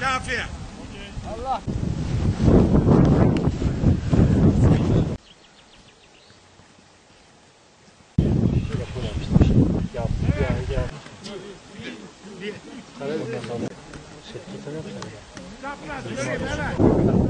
Kafir. Allah. Karar mı? Şirketin yok. Yapma.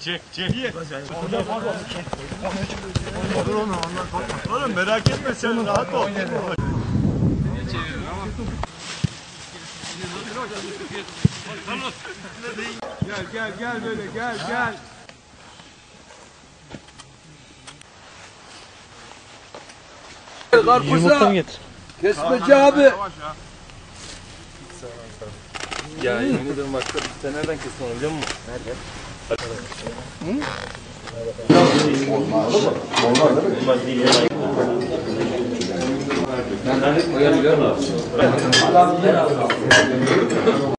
Çek çek. Oğlum merak etme sen rahat ol. Gel gel gel böyle gel gel. Karpuza. Kesmeci abi. Ya yemin ederim bak sen nereden kestin onu biliyor musun?